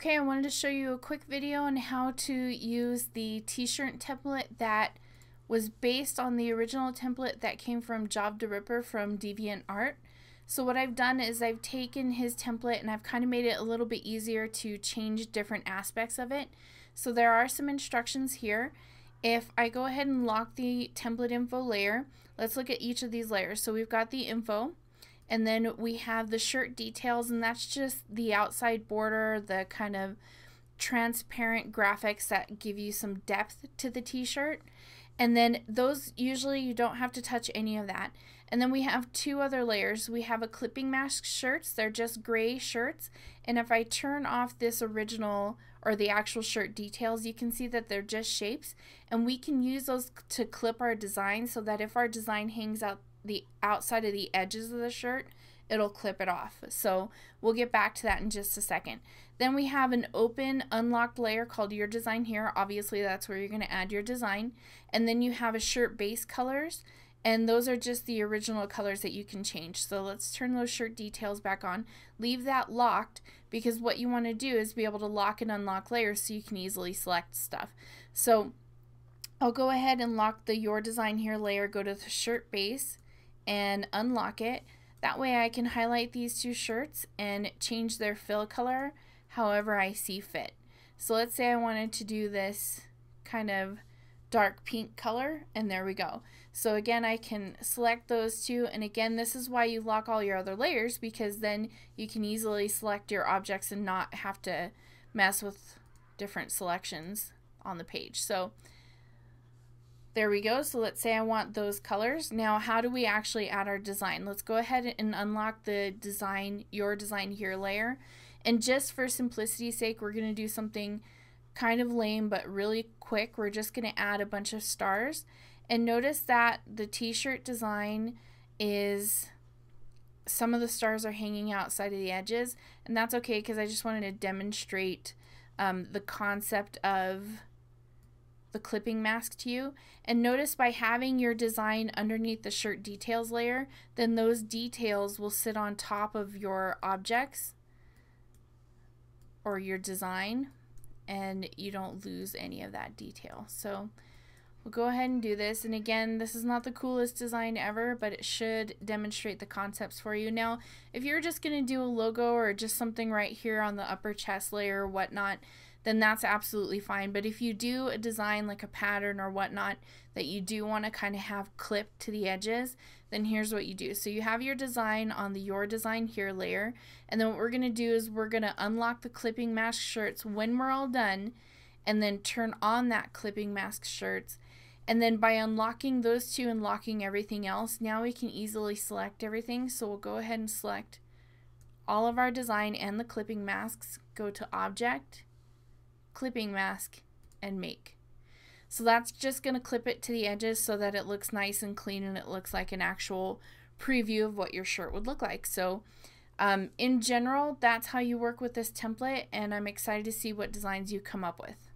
Okay, I wanted to show you a quick video on how to use the t-shirt template that was based on the original template that came from Job to Ripper from DeviantArt. So what I've done is I've taken his template and I've kind of made it a little bit easier to change different aspects of it. So there are some instructions here. If I go ahead and lock the template info layer, let's look at each of these layers. So we've got the info, and then we have the shirt details, and that's just the outside border, the kind of transparent graphics that give you some depth to the t-shirt. And then those usually you don't have to touch any of that. And then we have two other layers. We have a clipping mask shirts. They're just gray shirts. And if I turn off this original or the actual shirt details, you can see that they're just shapes. And we can use those to clip our design so that if our design hangs out the outside of the edges of the shirt, it'll clip it off. So we'll get back to that in just a second. Then we have an open unlocked layer called your design here. Obviously that's where you're going to add your design. And then you have a shirt base colors and those are just the original colors that you can change. So let's turn those shirt details back on. Leave that locked because what you want to do is be able to lock and unlock layers so you can easily select stuff. So I'll go ahead and lock the your design here layer, go to the shirt base and unlock it. That way I can highlight these two shirts and change their fill color however I see fit. So let's say I wanted to do this kind of dark pink color and there we go. So again I can select those two and again this is why you lock all your other layers because then you can easily select your objects and not have to mess with different selections on the page. So there we go. So let's say I want those colors. Now, how do we actually add our design? Let's go ahead and unlock the design, your design here layer. And just for simplicity's sake, we're going to do something kind of lame but really quick. We're just going to add a bunch of stars. And notice that the t-shirt design is some of the stars are hanging outside of the edges and that's okay because I just wanted to demonstrate um, the concept of the clipping mask to you. And notice by having your design underneath the shirt details layer, then those details will sit on top of your objects or your design and you don't lose any of that detail. So we'll go ahead and do this. And again, this is not the coolest design ever, but it should demonstrate the concepts for you. Now, if you're just going to do a logo or just something right here on the upper chest layer or whatnot, then that's absolutely fine. But if you do a design like a pattern or whatnot that you do want to kind of have clipped to the edges, then here's what you do. So you have your design on the Your Design Here layer, and then what we're going to do is we're going to unlock the clipping mask shirts when we're all done, and then turn on that clipping mask shirts. And then by unlocking those two and locking everything else, now we can easily select everything. So we'll go ahead and select all of our design and the clipping masks, go to Object, clipping mask and make. So that's just going to clip it to the edges so that it looks nice and clean and it looks like an actual preview of what your shirt would look like. So um, in general, that's how you work with this template and I'm excited to see what designs you come up with.